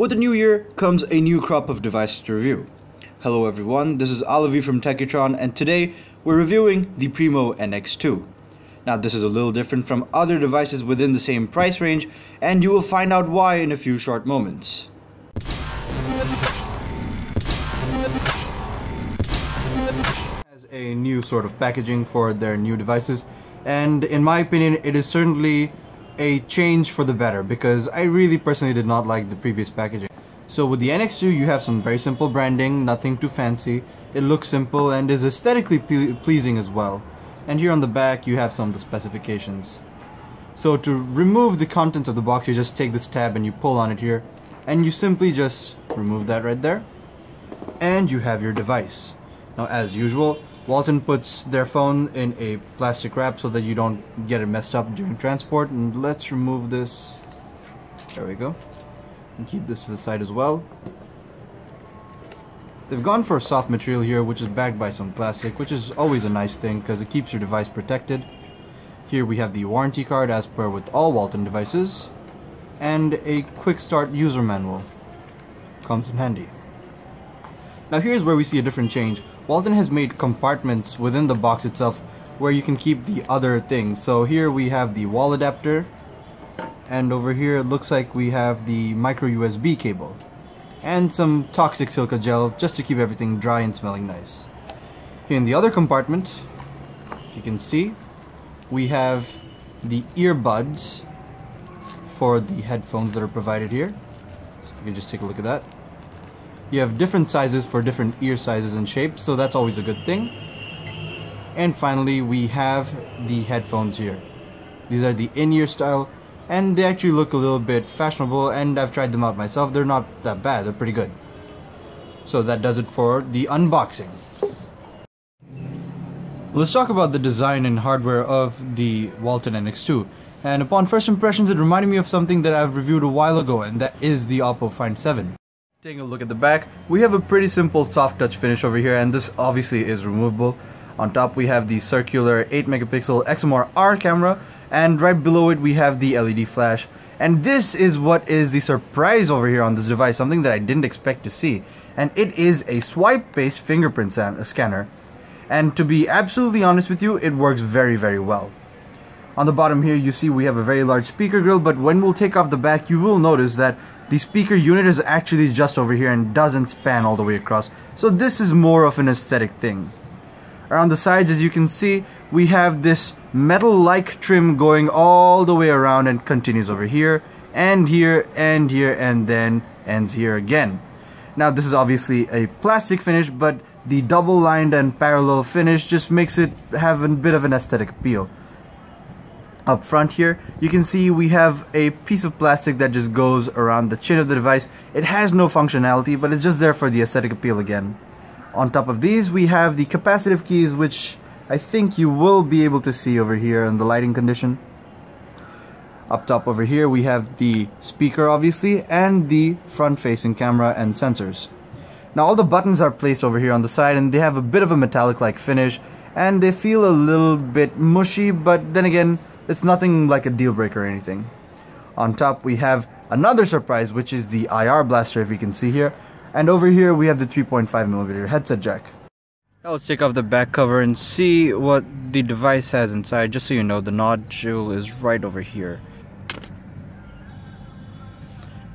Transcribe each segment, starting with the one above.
With the new year comes a new crop of devices to review. Hello everyone, this is Alavi from Techetron and today we're reviewing the Primo NX2. Now this is a little different from other devices within the same price range and you will find out why in a few short moments. Has a new sort of packaging for their new devices and in my opinion it is certainly a change for the better because I really personally did not like the previous packaging. So with the NX2 you have some very simple branding, nothing too fancy. It looks simple and is aesthetically ple pleasing as well. And here on the back you have some of the specifications. So to remove the contents of the box you just take this tab and you pull on it here and you simply just remove that right there and you have your device. Now as usual Walton puts their phone in a plastic wrap so that you don't get it messed up during transport. And let's remove this. There we go. And keep this to the side as well. They've gone for a soft material here which is backed by some plastic which is always a nice thing because it keeps your device protected. Here we have the warranty card as per with all Walton devices. And a quick start user manual comes in handy now here's where we see a different change Walton has made compartments within the box itself where you can keep the other things. So here we have the wall adapter and over here it looks like we have the micro USB cable and some toxic silica gel just to keep everything dry and smelling nice. Here in the other compartment you can see we have the earbuds for the headphones that are provided here. So you can just take a look at that. You have different sizes for different ear sizes and shapes, so that's always a good thing. And finally, we have the headphones here. These are the in-ear style, and they actually look a little bit fashionable, and I've tried them out myself. They're not that bad, they're pretty good. So that does it for the unboxing. Let's talk about the design and hardware of the Walton NX2. And upon first impressions, it reminded me of something that I've reviewed a while ago, and that is the Oppo Find 7. Taking a look at the back, we have a pretty simple soft touch finish over here and this obviously is removable. On top we have the circular 8 megapixel Exmor R camera and right below it we have the LED flash. And this is what is the surprise over here on this device, something that I didn't expect to see. And it is a swipe-based fingerprint uh, scanner. And to be absolutely honest with you, it works very very well. On the bottom here you see we have a very large speaker grill but when we'll take off the back you will notice that the speaker unit is actually just over here and doesn't span all the way across. So this is more of an aesthetic thing. Around the sides, as you can see, we have this metal-like trim going all the way around and continues over here, and here, and here, and then ends here again. Now this is obviously a plastic finish, but the double-lined and parallel finish just makes it have a bit of an aesthetic appeal up front here. You can see we have a piece of plastic that just goes around the chin of the device. It has no functionality but it's just there for the aesthetic appeal again. On top of these we have the capacitive keys which I think you will be able to see over here in the lighting condition. Up top over here we have the speaker obviously and the front facing camera and sensors. Now all the buttons are placed over here on the side and they have a bit of a metallic like finish and they feel a little bit mushy but then again it's nothing like a deal breaker or anything. On top we have another surprise which is the IR blaster if you can see here. And over here we have the 3.5mm headset jack. Now let's take off the back cover and see what the device has inside. Just so you know the nodule is right over here.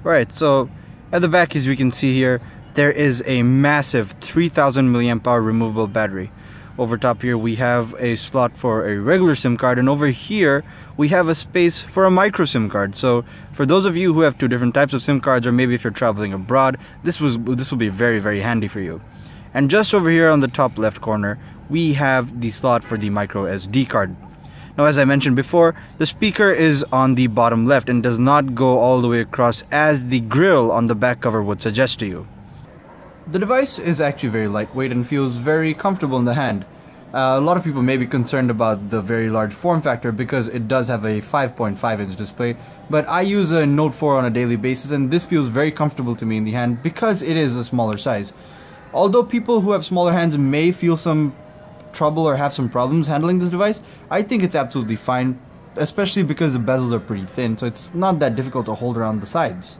Right, so at the back as we can see here there is a massive 3000 milliamp hour removable battery over top here we have a slot for a regular SIM card and over here we have a space for a micro SIM card. So for those of you who have two different types of SIM cards or maybe if you're traveling abroad this was this will be very very handy for you. And just over here on the top left corner we have the slot for the micro SD card. Now as I mentioned before the speaker is on the bottom left and does not go all the way across as the grill on the back cover would suggest to you the device is actually very lightweight and feels very comfortable in the hand. Uh, a lot of people may be concerned about the very large form factor because it does have a 5.5 inch display, but I use a Note 4 on a daily basis and this feels very comfortable to me in the hand because it is a smaller size. Although people who have smaller hands may feel some trouble or have some problems handling this device, I think it's absolutely fine, especially because the bezels are pretty thin, so it's not that difficult to hold around the sides.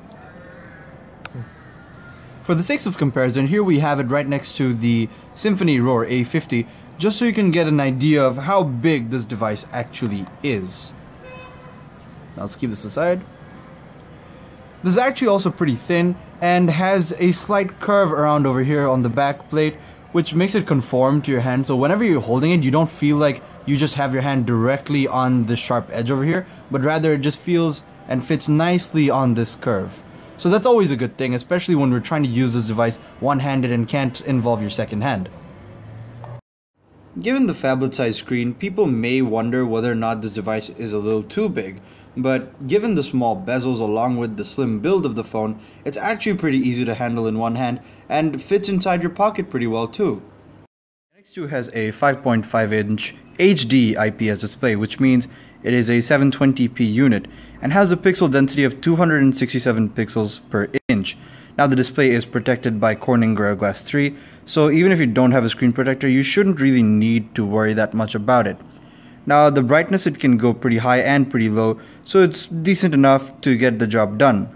For the sake of comparison, here we have it right next to the Symphony Roar A50, just so you can get an idea of how big this device actually is. Now let's keep this aside. This is actually also pretty thin and has a slight curve around over here on the back plate which makes it conform to your hand so whenever you're holding it you don't feel like you just have your hand directly on the sharp edge over here but rather it just feels and fits nicely on this curve. So that's always a good thing especially when we're trying to use this device one-handed and can't involve your second hand. Given the phablet-sized screen, people may wonder whether or not this device is a little too big, but given the small bezels along with the slim build of the phone, it's actually pretty easy to handle in one hand and fits inside your pocket pretty well too. Nx2 has a 5.5 inch HD IPS display, which means it is a 720p unit and has a pixel density of 267 pixels per inch. Now the display is protected by Corning Gorilla Glass 3, so even if you don't have a screen protector, you shouldn't really need to worry that much about it. Now the brightness it can go pretty high and pretty low, so it's decent enough to get the job done.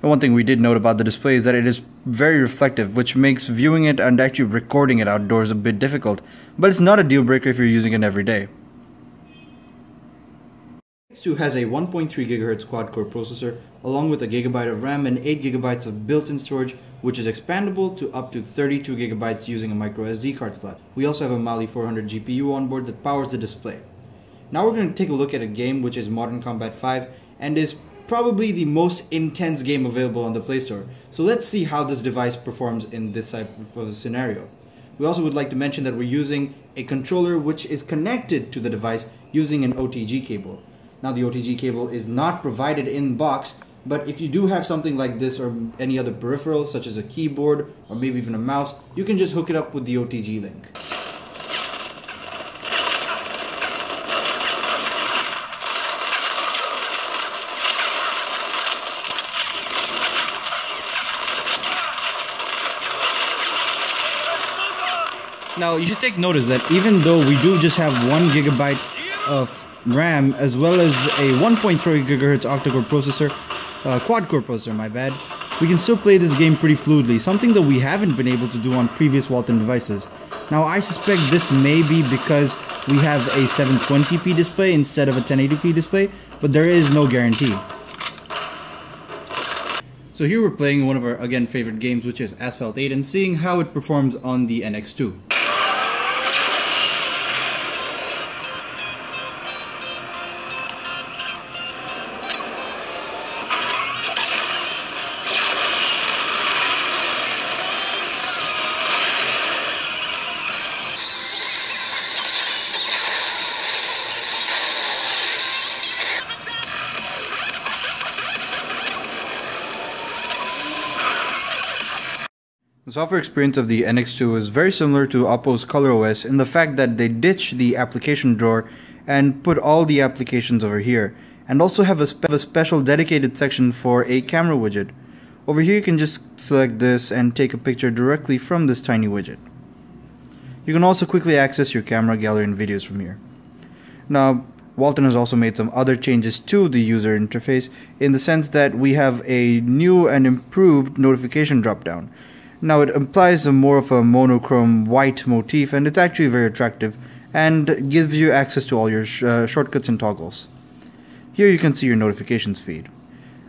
And one thing we did note about the display is that it is very reflective, which makes viewing it and actually recording it outdoors a bit difficult, but it's not a deal breaker if you're using it every day. Nx2 has a 1.3 GHz quad-core processor along with a gigabyte of RAM and 8 gigabytes of built-in storage which is expandable to up to 32 gigabytes using a micro SD card slot. We also have a Mali 400 GPU on board that powers the display. Now we're going to take a look at a game which is Modern Combat 5 and is probably the most intense game available on the Play Store. So let's see how this device performs in this type of scenario. We also would like to mention that we're using a controller which is connected to the device using an OTG cable. Now the OTG cable is not provided in box, but if you do have something like this or any other peripheral such as a keyboard or maybe even a mouse, you can just hook it up with the OTG link. Now you should take notice that even though we do just have one gigabyte of RAM as well as a 1.3 gigahertz octa-core processor, uh, quad-core processor, my bad, we can still play this game pretty fluidly, something that we haven't been able to do on previous Walton devices. Now I suspect this may be because we have a 720p display instead of a 1080p display, but there is no guarantee. So here we're playing one of our, again, favorite games, which is Asphalt 8, and seeing how it performs on the NX2. Software experience of the NX2 is very similar to Oppo's ColorOS in the fact that they ditch the application drawer and put all the applications over here and also have a, spe a special dedicated section for a camera widget. Over here you can just select this and take a picture directly from this tiny widget. You can also quickly access your camera gallery and videos from here. Now Walton has also made some other changes to the user interface in the sense that we have a new and improved notification dropdown. Now it implies a more of a monochrome white motif and it's actually very attractive and gives you access to all your sh uh, shortcuts and toggles. Here you can see your notifications feed.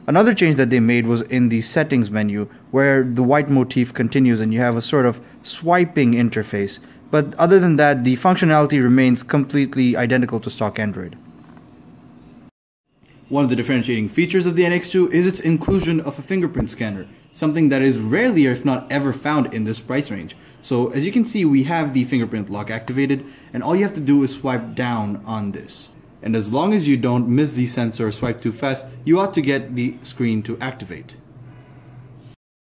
Another change that they made was in the settings menu where the white motif continues and you have a sort of swiping interface. But other than that, the functionality remains completely identical to stock Android. One of the differentiating features of the NX2 is its inclusion of a fingerprint scanner, something that is rarely or if not ever found in this price range. So as you can see, we have the fingerprint lock activated, and all you have to do is swipe down on this. And as long as you don't miss the sensor or swipe too fast, you ought to get the screen to activate.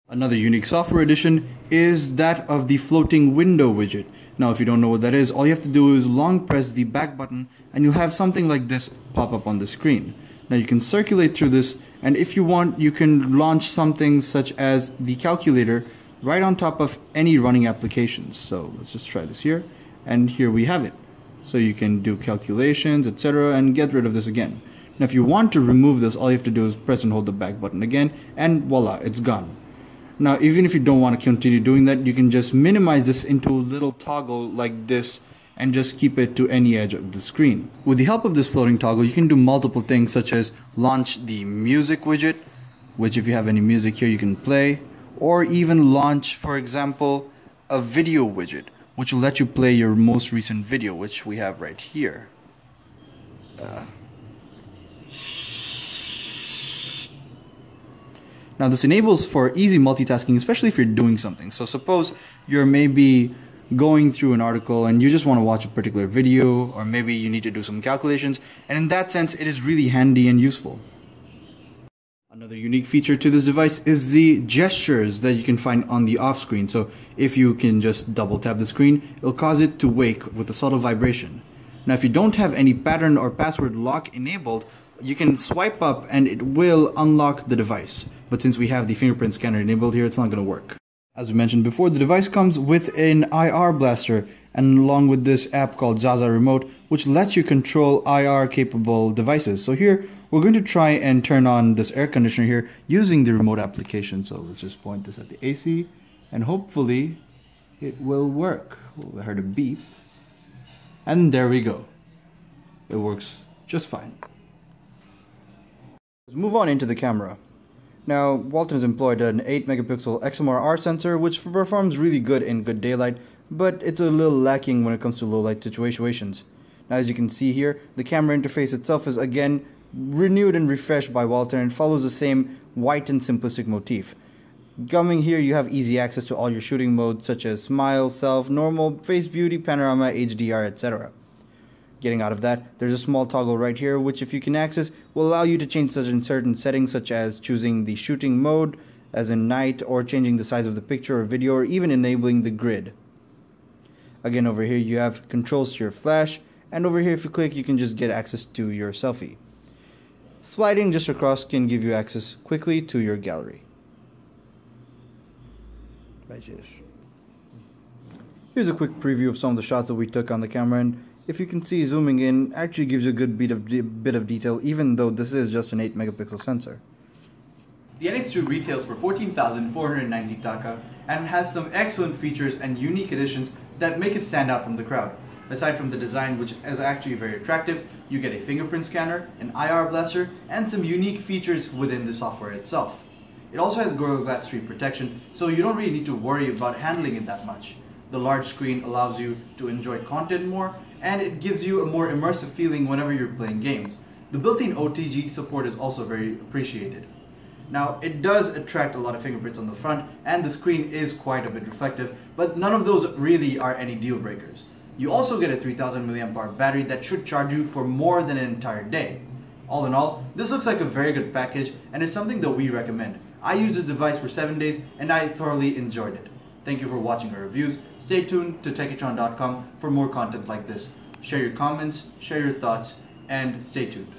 Another unique software addition is that of the floating window widget. Now if you don't know what that is, all you have to do is long press the back button and you'll have something like this pop up on the screen. Now you can circulate through this and if you want you can launch something such as the calculator right on top of any running applications. So let's just try this here and here we have it. So you can do calculations etc and get rid of this again. Now if you want to remove this all you have to do is press and hold the back button again and voila it's gone. Now, even if you don't want to continue doing that, you can just minimize this into a little toggle like this and just keep it to any edge of the screen. With the help of this floating toggle, you can do multiple things such as launch the music widget, which if you have any music here, you can play, or even launch, for example, a video widget, which will let you play your most recent video, which we have right here. Uh, now this enables for easy multitasking, especially if you're doing something. So suppose you're maybe going through an article and you just want to watch a particular video or maybe you need to do some calculations and in that sense it is really handy and useful. Another unique feature to this device is the gestures that you can find on the off screen. So if you can just double tap the screen, it'll cause it to wake with a subtle vibration. Now if you don't have any pattern or password lock enabled, you can swipe up and it will unlock the device. But since we have the fingerprint scanner enabled here, it's not going to work. As we mentioned before, the device comes with an IR blaster and along with this app called Zaza Remote, which lets you control IR capable devices. So here, we're going to try and turn on this air conditioner here using the remote application. So let's just point this at the AC and hopefully it will work. Oh, we heard a beep. And there we go. It works just fine. Let's move on into the camera. Now, Walton has employed an 8 megapixel Exmor sensor which performs really good in good daylight, but it's a little lacking when it comes to low light situations. Now as you can see here, the camera interface itself is again renewed and refreshed by Walton and follows the same white and simplistic motif. Coming here, you have easy access to all your shooting modes such as smile, self, normal, face beauty, panorama, HDR, etc. Getting out of that, there's a small toggle right here which if you can access will allow you to change certain certain settings such as choosing the shooting mode as in night or changing the size of the picture or video or even enabling the grid. Again over here you have controls to your flash and over here if you click you can just get access to your selfie. Sliding just across can give you access quickly to your gallery. Here's a quick preview of some of the shots that we took on the camera and if you can see zooming in actually gives you a good bit of, bit of detail even though this is just an 8 megapixel sensor. The NX2 retails for 14,490 taka and has some excellent features and unique additions that make it stand out from the crowd. Aside from the design which is actually very attractive, you get a fingerprint scanner, an IR blaster, and some unique features within the software itself. It also has Gorilla Glass 3 protection, so you don't really need to worry about handling it that much. The large screen allows you to enjoy content more, and it gives you a more immersive feeling whenever you're playing games. The built-in OTG support is also very appreciated. Now, it does attract a lot of fingerprints on the front, and the screen is quite a bit reflective, but none of those really are any deal breakers. You also get a 3000 mAh battery that should charge you for more than an entire day. All in all, this looks like a very good package and is something that we recommend. I used this device for 7 days and I thoroughly enjoyed it. Thank you for watching our reviews. Stay tuned to techetron.com for more content like this. Share your comments, share your thoughts, and stay tuned.